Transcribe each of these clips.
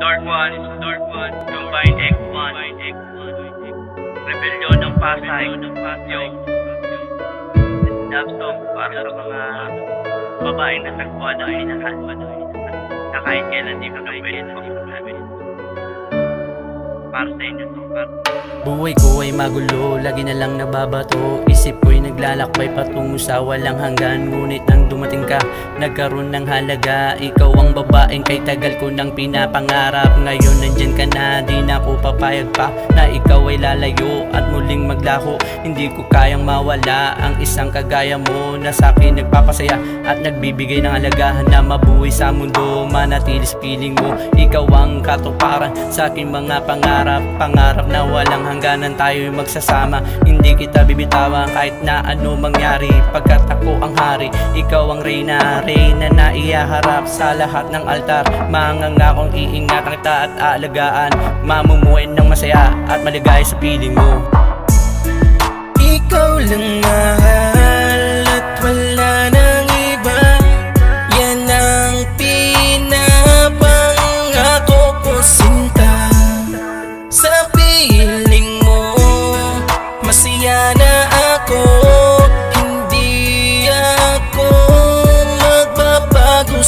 Dark One, Dark One, Combine X1, Rebellion ng Pasay, yung love song para sa mga babaeng natagpuan ng minahal na kahit kailan di ka pwede para sa inyo to, Buhay ko ay magulo, lagi na lang nababato. Isip ko'y naglalakbay patungo sa walang hanggan. Ngunit nang dumating ka, nagkaroon ng halaga. Ikaw ang babaeng kay tagal ko nang pinapangarap. Ngayon nandyan ka na, papayag pa Na ikaw ay lalayo at muling maglaho. Hindi ko kayang mawala ang isang kagaya mo Na sa akin nagpapasaya at nagbibigay ng alagahan Na mabuhay sa mundo, manatilis piling mo Ikaw ang katuparan. Sa aking mga pangarap Pangarap na walang hangganan tayo'y magsasama. Hindi kita bibitawan kahit na ano mangyari. Pagkat ako ang hari, ikaw ang reyna. Reyna na iyaharap sa lahat ng altar. Mangangakong iingatan kita at aalagaan Mamumuhay ng masaya at maligaya sa piling mo. Ikaw lang mahal at wala nang iba. Yan ang pinapangako ko sinta. Sa piling mo Masaya na ako. Hindi ako magbabago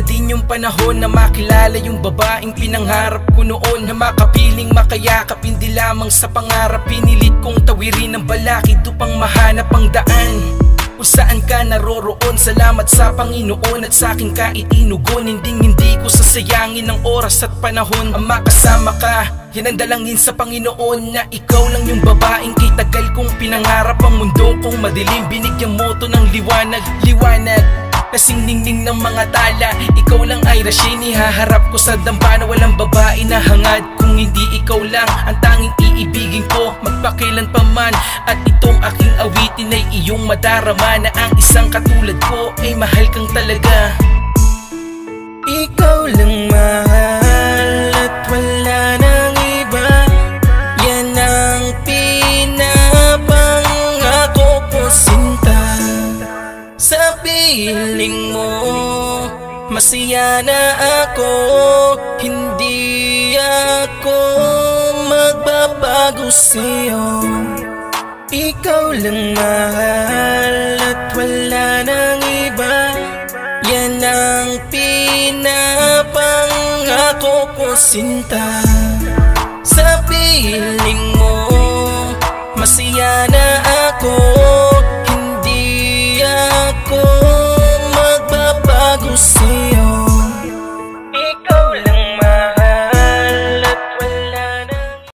na din yung panahon na makilala yung babaeng pinangarap ko noon Na makapiling makayakap, hindi lamang sa pangarap. Pinilit kong tawirin ang balakid upang mahanap ang daan kung saan ka naroroon. Salamat sa Panginoon at sa akin ka itinugon Hindi hindi ko sasayangin ang oras at panahon. Ang makasama ka Yan ang dalangin sa Panginoon Na ikaw lang yung babaeng kay tagal kong pinangarap. Ang mundo kong madilim Binigyan mo to ng liwanag. Liwanag Kasing ningning ng mga tala Ikaw lang ay Rashini. Haharap ko sa damba na walang babae na hangad. Kung hindi ikaw lang ang tanging iibigin ko Magpakilan pa man. At itong aking awitin ay iyong madarama Na ang isang katulad ko ay mahal kang talaga piling mo Masaya na ako. Hindi ako magbabago sa'yo. Ikaw lang mahal at wala nang iba. Yan ang pinapangako ko sinta. Sa piling mo Masaya na